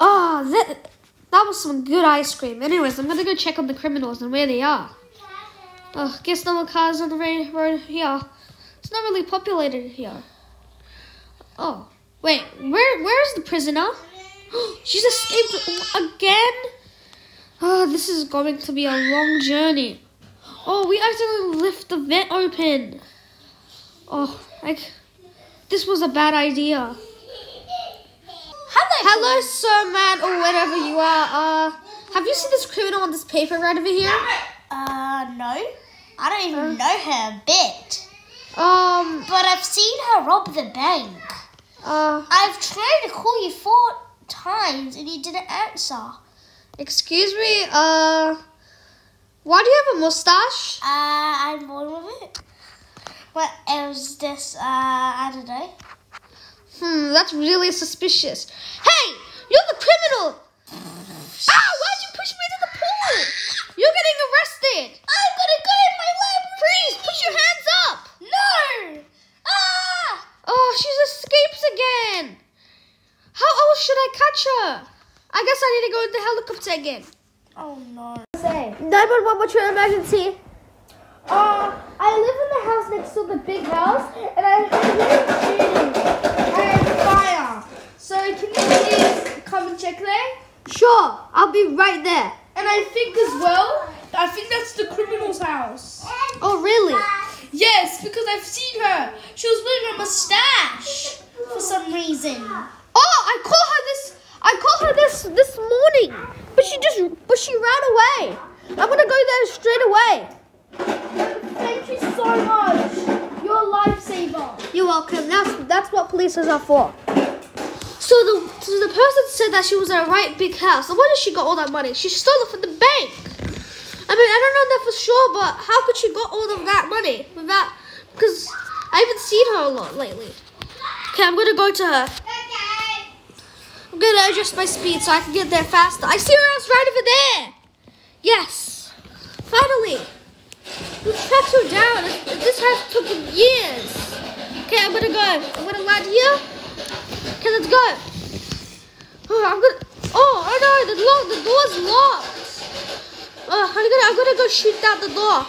Oh, that that was some good ice cream. Anyways, I'm gonna go check on the criminals and where they are. Oh, guess no more cars on the road here. It's not really populated here. Oh, wait, where where is the prisoner? She's escaped again. Oh, this is going to be a long journey. Oh, we accidentally left the vent open. Oh, like this was a bad idea. Hello. Sir, man, or whatever you are. Uh, have you seen this criminal on this paper right over here? Uh, no. I don't even know her a bit. Um, But I've seen her rob the bank. uh, I've tried to call you four times and you didn't answer. excuse me. Uh, why do you have a mustache? Uh, I'm born with it. What else? This, uh, I don't know. Hmm, that's really suspicious. Hey, you're the criminal. Ah, why'd you push me into the pool? You're getting arrested. I'm gonna go in my library. Please put your hands up. No. Ah. Oh, she escapes again. How else should I catch her? I guess I need to go in the helicopter again. Oh no. Say, 911, what's your emergency? Uh, I live in the house next to the big house, Sure, I'll be right there. And I think as well, I think that's the criminal's house. Oh, really? Yes, because I've seen her. She was wearing a mustache. For some reason. Oh, I called her this. I called her this this morning, but she just but she ran away. I'm gonna go there straight away. Thank you so much. You're a lifesaver. You're welcome. That's that's what police are for. So the so the person said that she was at a right big house. So where did she got all that money? She stole it from the bank. I mean, I don't know that for sure, but how could she got all of that money without? Because I haven't seen her a lot lately. Okay, I'm gonna go to her. I'm gonna adjust my speed so I can get there faster. I see her house right over there. Yes, finally. We tracked her down. This has took years. Okay, I'm gonna go. I'm gonna land here. Okay, let's go. Oh, I'm gonna. Oh, oh no, the lock, the door's locked. Oh, I'm gonna, I'm gonna go shoot down the door.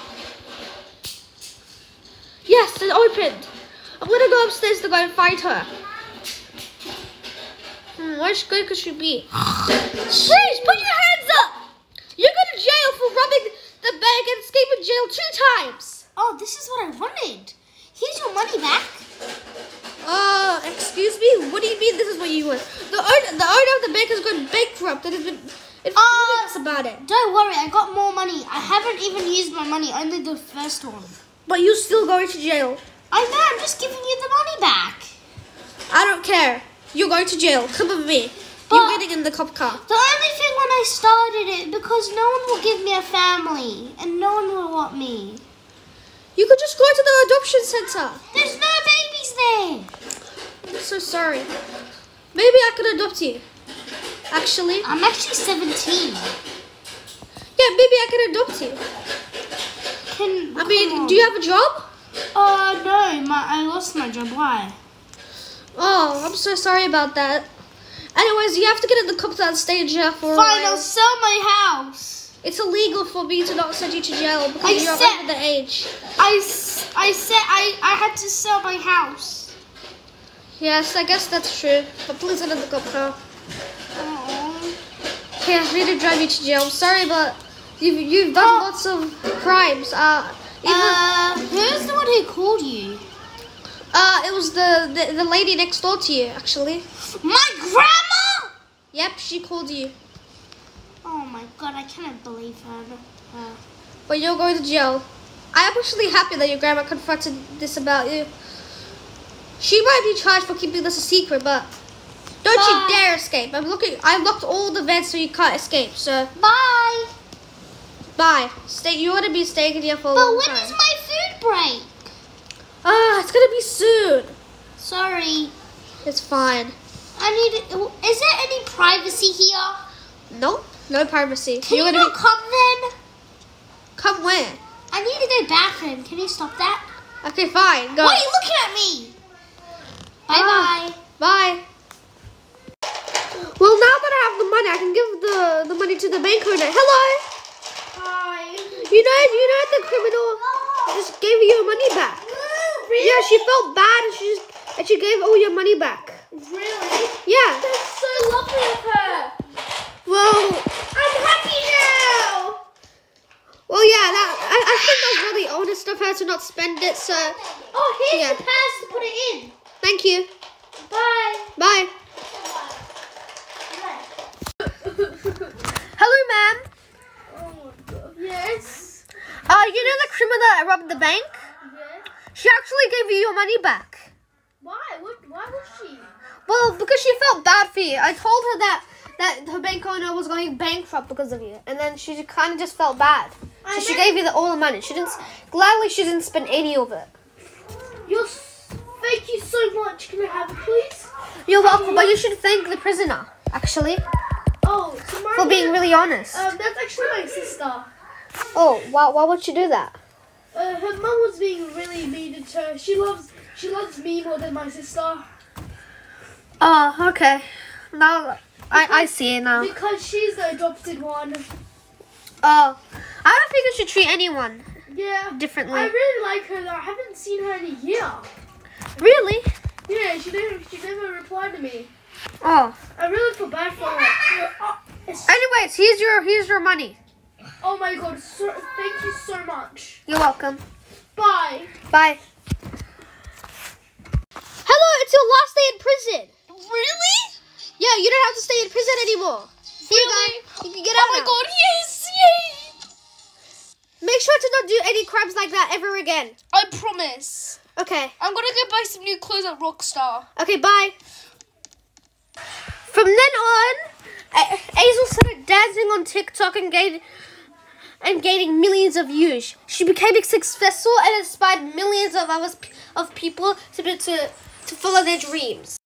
Yes, it opened. I'm gonna go upstairs to go and find her. Hmm, where she could she be? Please put your hands up. You're going to jail for robbing the bank and escaping jail two times. Oh, this is what I wanted. Here's your money back. Uh, excuse me? What do you mean this is what you want? The owner, the owner of the bank has gone bankrupt and has been informing us about it. Don't worry, I got more money. I haven't even used my money, only the first one. But you're still going to jail. I know, I'm just giving you the money back. I don't care. You're going to jail. Come with me. But- You're getting in the cop car. The only thing when I started it, because no one will give me a family, and no one will want me. You could just go to the adoption center. There's no babies there. I'm so sorry. Maybe I could adopt you. Actually, I'm actually 17. yeah, maybe I could adopt you. Can I mean, do you have a job? Uh, no, my I lost my job. Why? Oh, I'm so sorry about that. Anyways, you have to get in the cop car and stay in jail for a Fine. I'll sell my house. It's illegal for me to not send you to jail because I you're said- over the age. I, I said I, I had to sell my house. Yes, I guess that's true. But please get in the cop car. Oh. Okay, I need to drive you to jail. I'm sorry, but you've you've done Oh. lots of crimes. Uh, even, Uh, who's the one who called you? uh, it was the, the the lady next door to you, actually. My grandma! Yep, she called you. Oh my god, I cannot believe her. Uh, But you're going to jail. I am actually happy that your grandma confronted this about you. She might be charged for keeping this a secret, but don't Bye. you dare escape. I'm looking. I locked all the vents so you can't escape. So bye! bye. Stay. You want to be staying here for a But long when time. is my food break? Ah, it's gonna be soon. Sorry. It's fine. I need. Is there any privacy here? Nope. No privacy. Can You're you gonna not come then? come where? I need to go bathroom. Can you stop that? Okay, fine. Go. Why are you looking at me? Bye bye. Bye. Well, now that I have the money, I can give the, the money to the bank owner. Hello. Hi. You know, you know the criminal just gave you your money back. Really? Yeah, she felt bad and she just and she gave all your money back. Really? Yeah. That's so lovely of her. Well, I'm happy now. well, yeah. That I, I think that was really honest of her to not spend it. So, Oh, here's Yeah. the pass to put it in. Thank you. Bye. Bye. Hello, ma'am. Oh. Yes. Uh, you know the criminal that robbed the bank? Yeah. She actually gave you your money back. Why? What? Why was she? Well, because she felt bad for you. I told her that that her bank owner was going bankrupt because of you, and then she kind of just felt bad. So I she gave you the, all the money. She didn't. Gladly, she didn't spend any of it. You're. Thank you so much. Can I have it, please? You're welcome, but you should thank the prisoner actually Oh, for being really honest. Um, that's actually my sister. Oh, why, why would you do that? Uh, her mum was being really mean to her. She loves. She loves me more than my sister Oh, okay. Now I, I see it now. because she's the adopted one. Oh, I don't think you should treat anyone Yeah. differently. I really like her though. I haven't seen her in a year. Really? Yeah, she never. She never replied to me. Oh. I really feel bad for her. Oh, Anyways, here's your here's your money. oh my god! So, thank you so much. You're welcome. Bye. Bye. Hello, it's your last day in prison. Really? Yeah, you don't have to stay in prison anymore. Here you go. You can get oh out now. Oh yes! Yay! Make sure to not do any crimes like that ever again. I promise. Okay. I'm gonna go buy some new clothes at Rockstar. Okay, bye. From then on, A- Hazel started dancing on TikTok and gained and gaining millions of views. She became successful and inspired millions of others of people to to to follow their dreams.